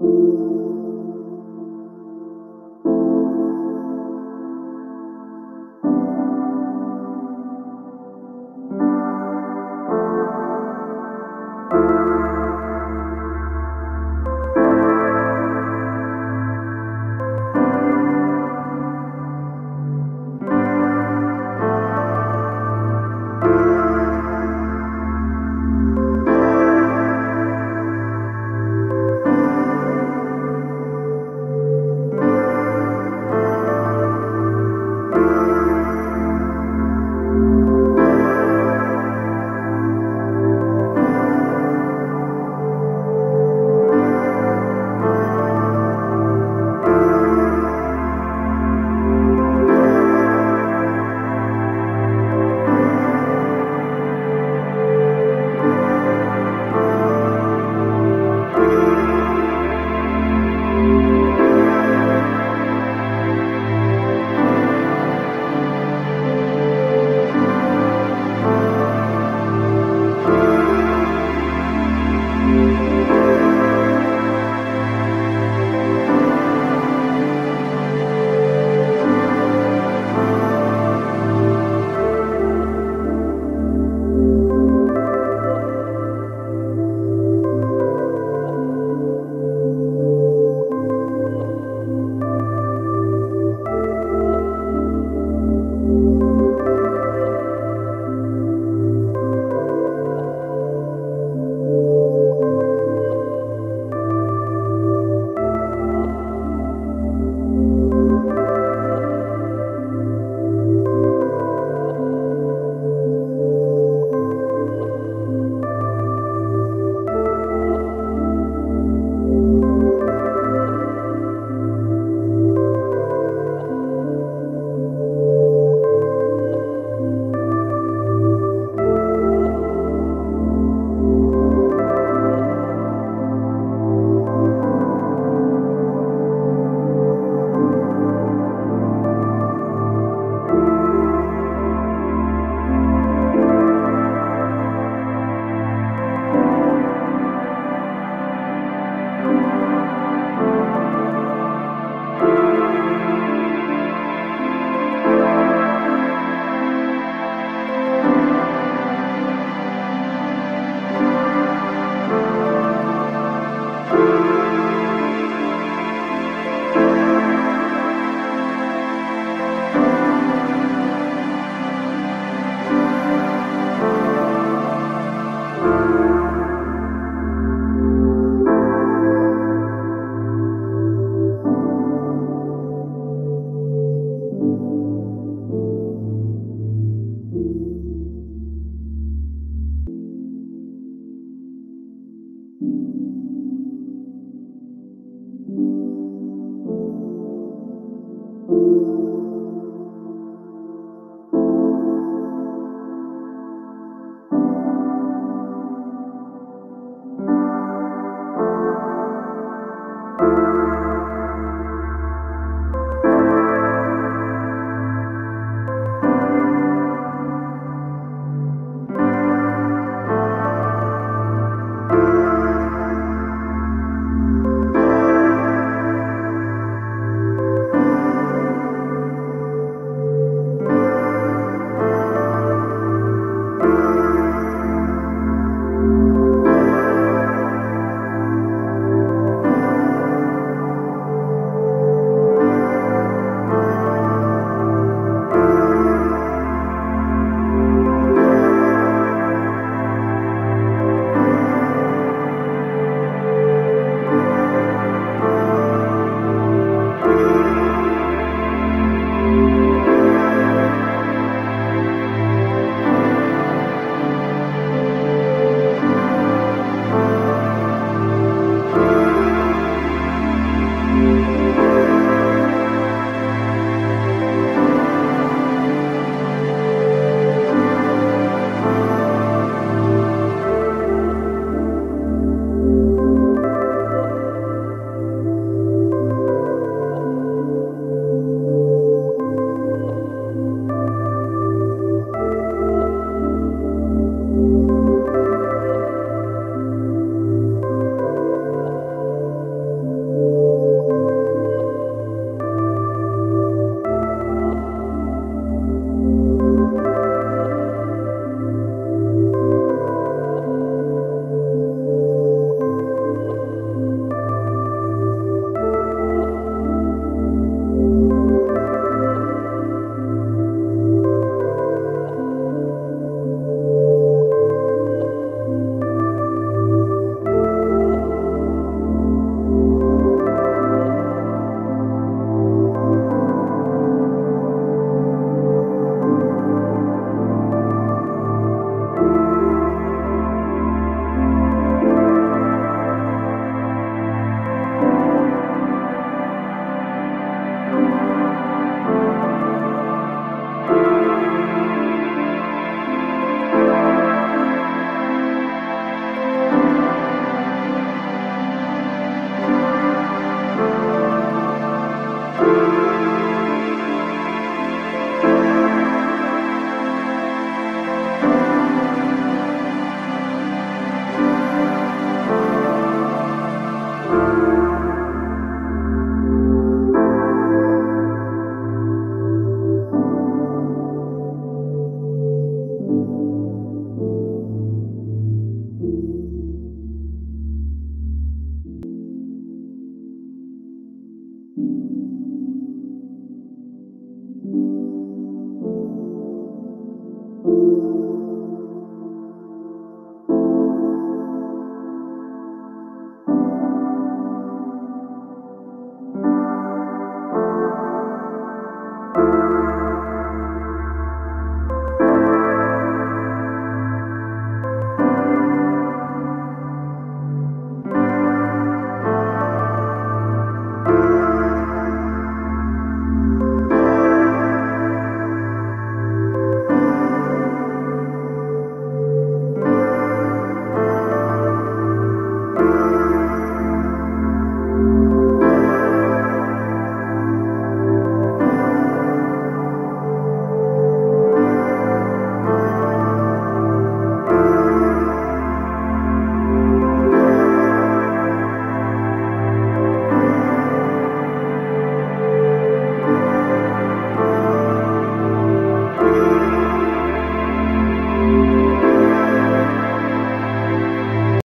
Música